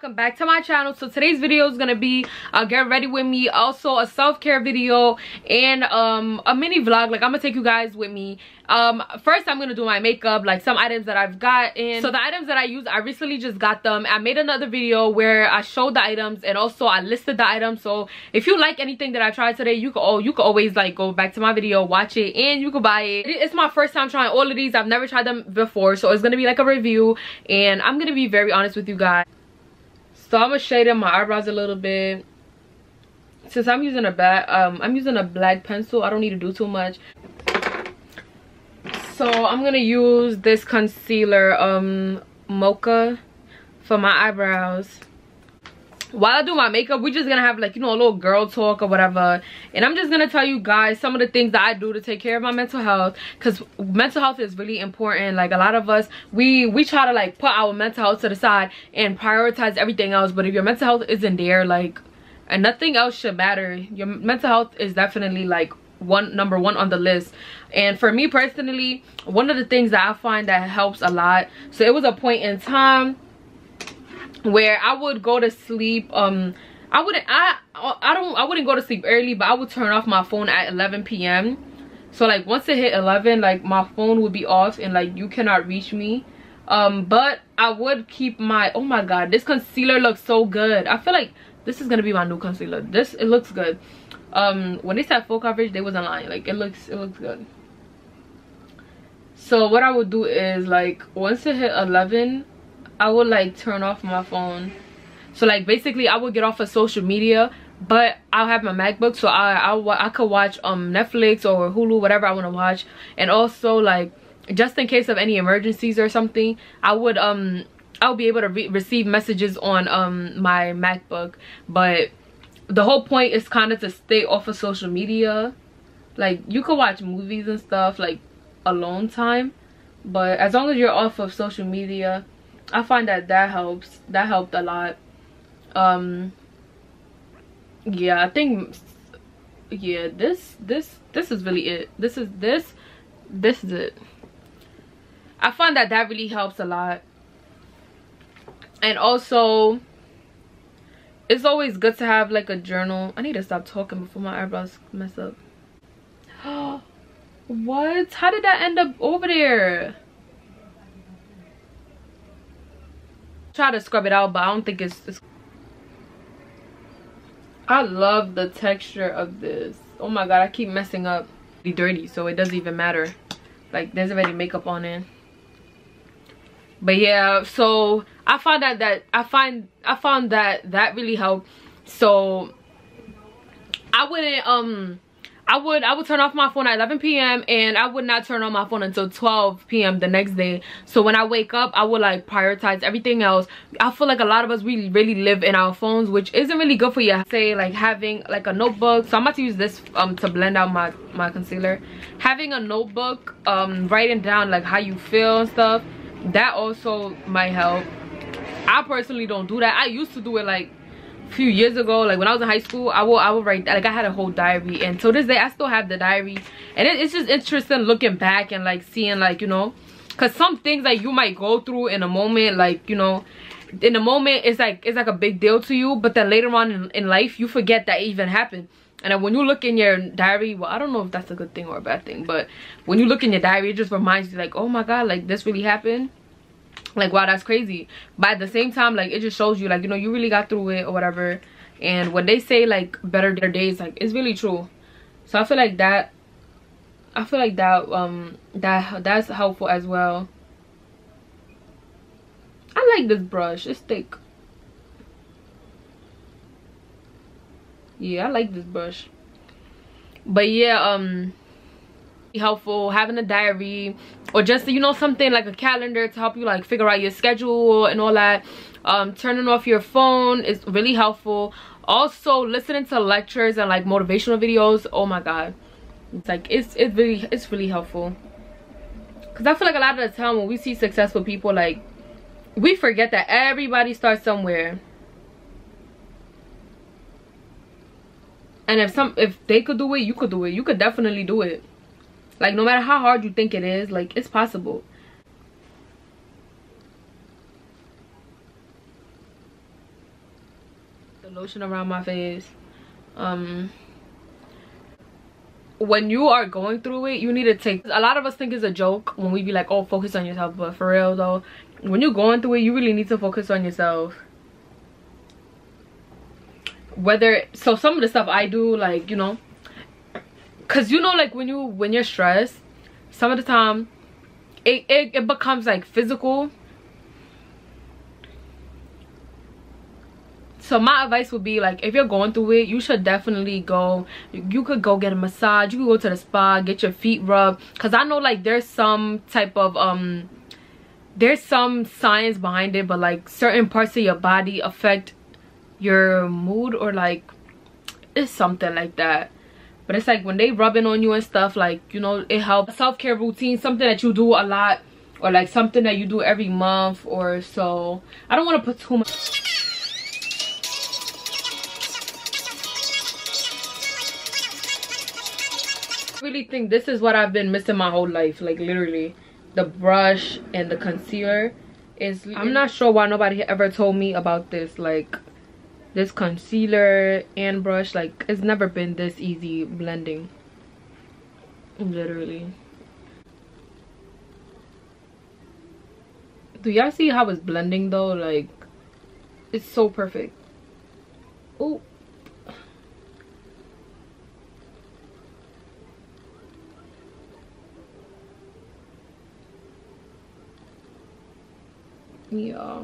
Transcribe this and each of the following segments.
welcome back to my channel. So today's video is gonna be get ready with me also a self-care video and um a mini vlog. Like i'm gonna take you guys with me. Um first i'm gonna do my makeup like some items that i've got gotten. So the items that i use i recently just got them. I made another video where i showed the items and also i listed the items. So if you like anything that i tried today you can oh you can always like go back to my video watch it and you can buy it. It's my first time trying all of these. I've never tried them before. So it's gonna be like a review and i'm gonna be very honest with you guys so i'm gonna shade in my eyebrows a little bit. Since i'm using a black um i'm using a black pencil. I don't need to do too much. So i'm gonna use this concealer um mocha for my eyebrows while I do my makeup, we're just gonna have like, you know, a little girl talk or whatever. And I'm just gonna tell you guys some of the things that I do to take care of my mental health. Cause mental health is really important. Like a lot of us, we we try to like put our mental health to the side and prioritize everything else. But if your mental health isn't there, like and nothing else should matter. Your mental health is definitely like one number one on the list and for me personally one of the things that i find that helps a lot so it was a point in time where I would go to sleep um I wouldn't I I don't I wouldn't go to sleep early but I would turn off my phone at 11 p.m. So like once it hit 11 like my phone would be off and like you cannot reach me. Um but I would keep my oh my god this concealer looks so good. I feel like this is gonna be my new concealer. This it looks good. Um when they said full coverage they wasn't lying. Like it looks it looks good. So what I would do is like once it hit 11 I would like turn off my phone. So like basically I would get off of social media but I'll have my MacBook so I I, I could watch um Netflix or Hulu whatever I want to watch. And also like just in case of any emergencies or something I would um I'll be able to re receive messages on um my MacBook. But the whole point is kind of to stay off of social media. Like you could watch movies and stuff like alone time but as long as you're off of social media I find that that helps. That helped a lot. Um, yeah, I think, yeah, this, this, this is really it. This is, this, this is it. I find that that really helps a lot. And also, it's always good to have like a journal. I need to stop talking before my eyebrows mess up. what? How did that end up over there? Try to scrub it out but i don't think it's, it's i love the texture of this. Oh my god i keep messing up. Be dirty so it doesn't even matter. Like there's already makeup on it. But yeah so i found that that i find i found that that really helped. So i wouldn't um I would I would turn off my phone at 11 p.m. and I would not turn on my phone until 12 p.m. the next day. So when I wake up, I would like prioritize everything else. I feel like a lot of us we really live in our phones, which isn't really good for you. Say like having like a notebook. So I'm about to use this um to blend out my my concealer. Having a notebook, um writing down like how you feel and stuff, that also might help. I personally don't do that. I used to do it like few years ago like when i was in high school i will i will write like i had a whole diary. And to this day i still have the diary. And it, it's just interesting looking back and like seeing like you know because some things that you might go through in a moment like you know in the moment it's like it's like a big deal to you. But then later on in, in life you forget that even happened. And then when you look in your diary well i don't know if that's a good thing or a bad thing but when you look in your diary it just reminds you like oh my god like this really happened like wow that's crazy. But at the same time like it just shows you like you know you really got through it or whatever. And when they say like better days like it's really true. So i feel like that i feel like that um that that's helpful as well. I like this brush. It's thick. Yeah i like this brush. But yeah um helpful having a diary or just you know something like a calendar to help you like figure out your schedule and all that. Um turning off your phone is really helpful. Also listening to lectures and like motivational videos oh my god. It's like it's it's really it's really helpful. Because i feel like a lot of the time when we see successful people like we forget that everybody starts somewhere. And if some if they could do it you could do it. You could definitely do it like no matter how hard you think it is like it's possible. The lotion around my face. Um when you are going through it you need to take a lot of us think it's a joke when we be like oh focus on yourself. But for real though when you're going through it you really need to focus on yourself. Whether so some of the stuff i do like you know because you know like when you when you're stressed some of the time it, it, it becomes like physical. So my advice would be like if you're going through it you should definitely go you, could go get a massage you could go to the spa get your feet rubbed. Because i know like there's some type of um there's some science behind it but like certain parts of your body affect your mood or like it's something like that but it's like when they rubbing on you and stuff like you know it helps self-care routine something that you do a lot or like something that you do every month or so i don't want to put too much really think this is what I've been missing my whole life. Like literally, the brush and the concealer is. I'm not sure why nobody ever told me about this. Like this concealer and brush, like it's never been this easy blending. Literally. Do y'all see how it's blending though? Like it's so perfect. Oh. yeah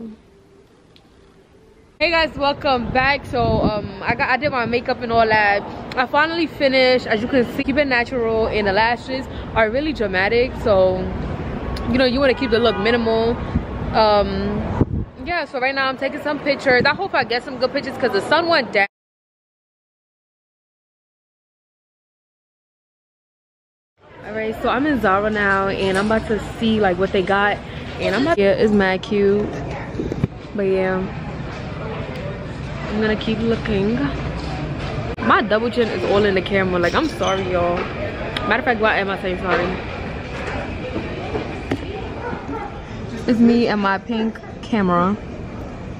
hey guys welcome back. So um i got i did my makeup and all that. I finally finished as you can see keep it natural and the lashes are really dramatic. So you know you want to keep the look minimal. Um yeah so right now i'm taking some pictures. I hope i get some good pictures because the sun went down. All right so i'm in zara now and i'm about to see like what they got. And I'm about yeah, it's mad cute. But yeah. I'm gonna keep looking. My double chin is all in the camera. Like I'm sorry y'all. Matter of fact, why am I saying sorry? It's me and my pink camera.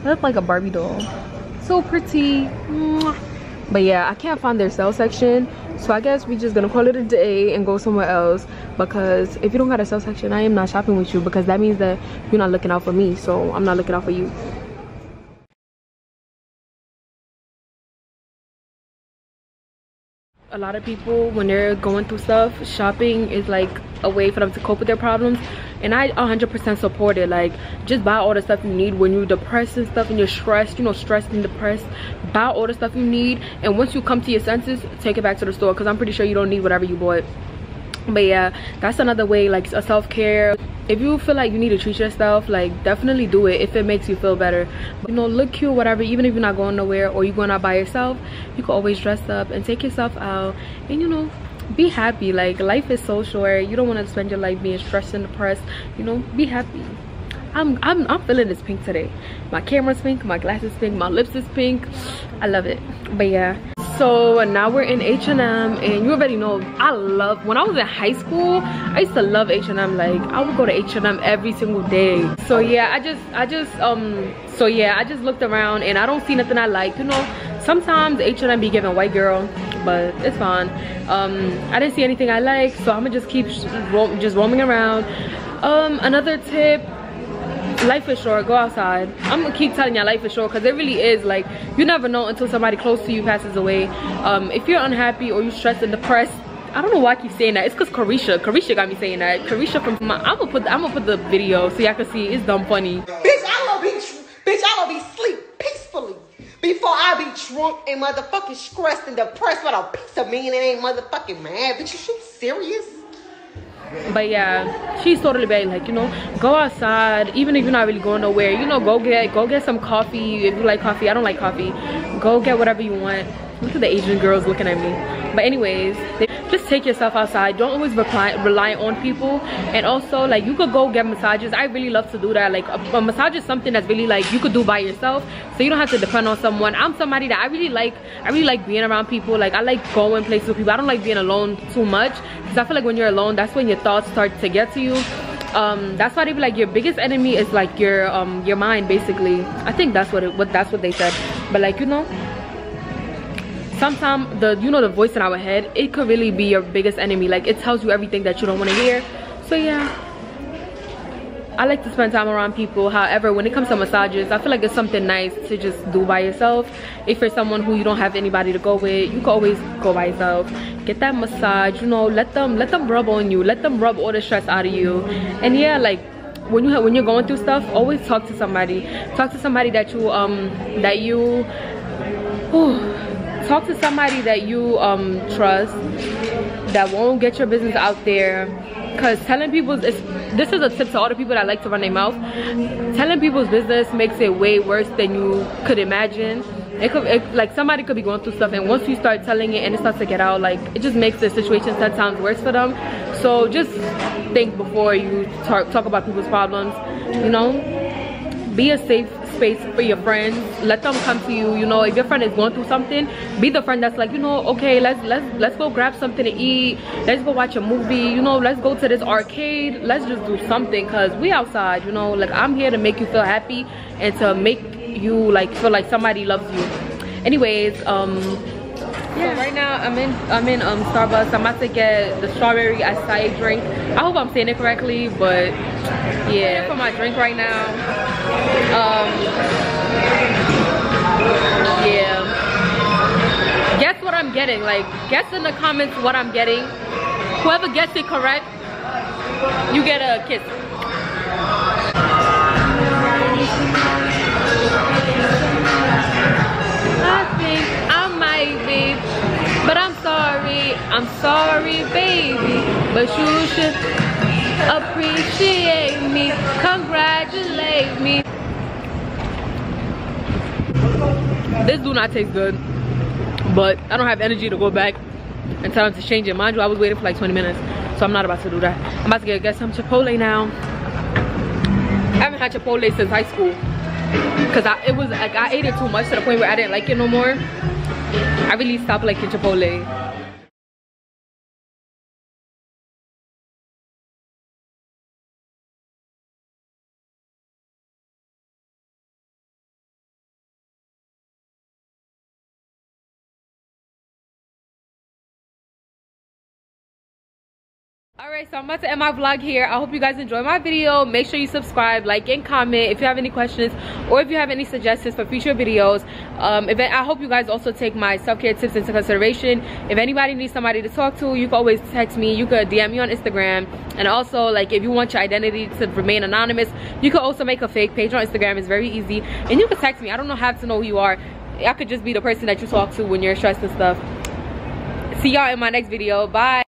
I look like a Barbie doll. So pretty. But yeah, I can't find their sale section so i guess we're just gonna call it a day and go somewhere else because if you don't got a sale section i am not shopping with you because that means that you're not looking out for me so i'm not looking out for you a lot of people when they're going through stuff shopping is like a way for them to cope with their problems. And i 100 percent support it. Like just buy all the stuff you need when you're depressed and stuff and you're stressed you know stressed and depressed. Buy all the stuff you need and once you come to your senses take it back to the store because i'm pretty sure you don't need whatever you bought but yeah that's another way like a self-care. If you feel like you need to treat yourself like definitely do it if it makes you feel better. You know look cute whatever even if you're not going nowhere or you're going out by yourself you can always dress up and take yourself out and you know be happy. Like life is so short. You don't want to spend your life being stressed and depressed. You know be happy. I'm, I'm i'm feeling this pink today. My camera's pink my glasses pink my lips is pink. I love it. But yeah so now we're in h&m and you already know i love when i was in high school i used to love h&m like i would go to h&m every single day. So yeah i just i just um so yeah i just looked around and i don't see nothing i like you know? Sometimes h&m be giving white girl but it's fine. Um i didn't see anything i like so i'm gonna just keep just roaming around. Um another tip life is short go outside i'm gonna keep telling y'all life is short because it really is like you never know until somebody close to you passes away um if you're unhappy or you're stressed and depressed I don't know why I keep saying that. It's because Carisha. Carisha got me saying that. Carisha from my, I'm gonna put I'm gonna put the video so y'all can see. It's dumb funny. Bitch, I will be bitch. I will be sleep peacefully before I be drunk and motherfucking stressed and depressed with a piece of me and it ain't motherfucking mad. Bitch, you serious? But yeah she's totally bad like you know go outside even if you're not really going nowhere you know go get go get some coffee if you like coffee i don't like coffee go get whatever you want look at the asian girls looking at me. But anyways just take yourself outside. Don't always rely, rely on people. And also like you could go get massages. I really love to do that. Like a, a, massage is something that's really like you could do by yourself. So you don't have to depend on someone. I'm somebody that i really like i really like being around people. Like i like going places with people. I don't like being alone too much. Because i feel like when you're alone that's when your thoughts start to get to you. Um that's why they be like your biggest enemy is like your um your mind basically. I think that's what it what that's what they said. But like you know sometimes the you know the voice in our head it could really be your biggest enemy like it tells you everything that you don't want to hear so yeah I like to spend time around people. However, when it comes to massages, I feel like it's something nice to just do by yourself. If you're someone who you don't have anybody to go with, you can always go by yourself. Get that massage, you know, let them let them rub on you. Let them rub all the stress out of you. And yeah, like when you when you're going through stuff, always talk to somebody. Talk to somebody that you um that you whew, talk to somebody that you um trust that won't get your business out there. Because telling people is this is a tip to all the people that like to run their mouth. Telling people's business makes it way worse than you could imagine. It could it, like somebody could be going through stuff and once you start telling it and it starts to get out like it just makes the situation 10 times worse for them. So just think before you talk talk about people's problems you know? Be a safe space for your friends let them come to you you know if your friend is going through something be the friend that's like you know okay let's let's let's go grab something to eat let's go watch a movie you know let's go to this arcade let's just do something because we outside you know like i'm here to make you feel happy and to make you like feel like somebody loves you anyways um yeah. So right now I'm in I'm in um Starbucks. I'm about to get the strawberry acai drink. I hope I'm saying it correctly, but yeah. For my drink right now. Um yeah. Guess what I'm getting. Like guess in the comments what I'm getting. Whoever gets it correct, you get a kiss. I think I might be, but I'm sorry, I'm sorry, baby. But you should appreciate me, congratulate me. This do not taste good, but I don't have energy to go back and tell them to change it. Mind you, I was waiting for like 20 minutes, so I'm not about to do that. I'm about to get, get some Chipotle now. I haven't had Chipotle since high school because it was like I ate it too much to the point where I didn't like it no more I really stopped liking Chipotle. Right so i'm about to end my vlog here. I hope you guys enjoy my video. Make sure you subscribe like and comment if you have any questions or if you have any suggestions for future videos. Um if i hope you guys also take my self-care tips into consideration. If anybody needs somebody to talk to you can always text me. You could dm me on instagram. And also like if you want your identity to remain anonymous you could also make a fake page on instagram. It's very easy. And you can text me. I don't know how to know who you are. I could just be the person that you talk to when you're stressed and stuff. See y'all in my next video. Bye